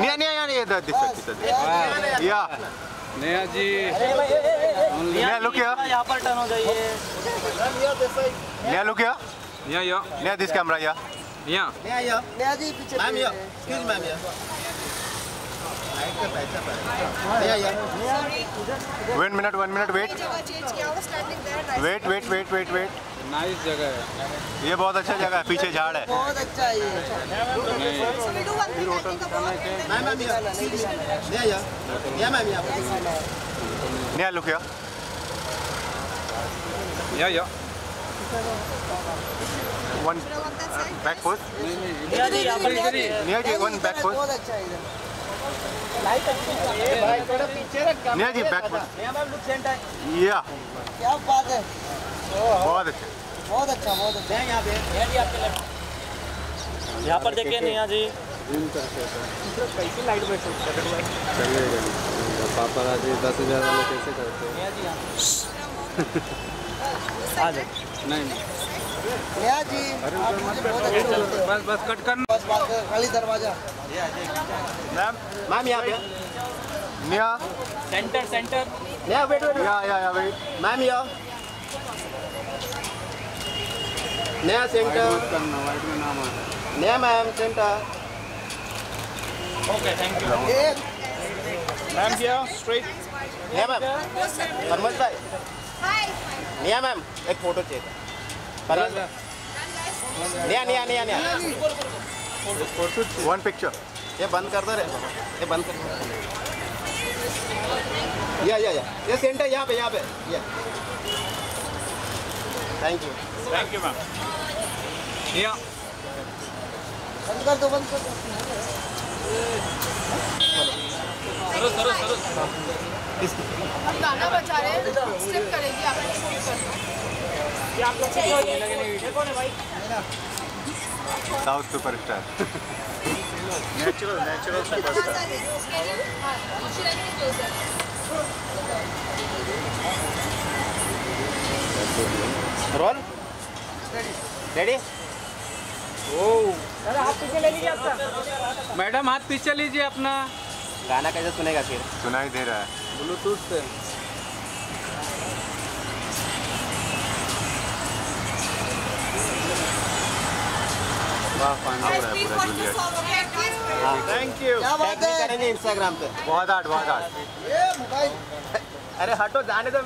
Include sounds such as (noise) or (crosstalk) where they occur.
निया निया निया इधर दिस साइड या। नया जी। निया लुक हियर यहाँ पर टर्न हो जाइए। निया लुक या। या निया दिस कैमरा या। या। नया जी पीछे मैम ये। एक्सक्यूज मैम ये। One minute one minute wait जगह चेंज किया हुआ स्टैंडिंग नाइस जगह है। ये बहुत अच्छा जगह है पीछे झाड़ है। बहुत अच्छा है ये। मैम मैम ये नया ये लुक या या वन बैक पोस्ट नया जी वन बैक पोस्ट बहुत अच्छा है इधर। लाइट अच्छी है भाई थोड़ा पीछे रख निया जी बैक लुक सेंटर या क्या बात है। बहुत अच्छा। बहुत अच्छा बहुत अच्छा। यहाँ पे यहाँ पर देखिए नेहा जी। कैसी लाइट में शूट कर पापा राज़ी दस हज़ार वाले कैसे करते हैं? नया जी यहाँ आ जाए नहीं नहीं। जी अच्छे बस बस कट करना। बस बात कर खाली दरवाज़ा। मैम मैम यहाँ पे। सेंटर सेंटर नया वेट वेट या या या वेट मैम यहाँ। नया सेंटर नया ma'am centre okay thank you ma'am क्या स्ट्रेट नया मैम परमत भाई। हाय नया मैम एक फ़ोटो चाहिए नया नया नया नया। वन पिक्चर ये बंद कर दो रे। ये बंद कर दो। या या या। ये सेंटर यहाँ पे यहाँ पे। या। Thank you thank you ma'am या बंद कर दो बंद कर दो। हम गाना बजा रहे हैं स्टेप करेगी आपको शूट करना south superstar natural natural role ready madam हाथ पीछे लीजिए अपना। गाना कैसे सुनेगा फिर? सुनाई दे रहा है। ब्लूटूथ से है थैंक यू क्या बात है? करेंगे इंस्टाग्राम पे। बहुत आठ बहुत मोबाइल (laughs) अरे हटो जाने दो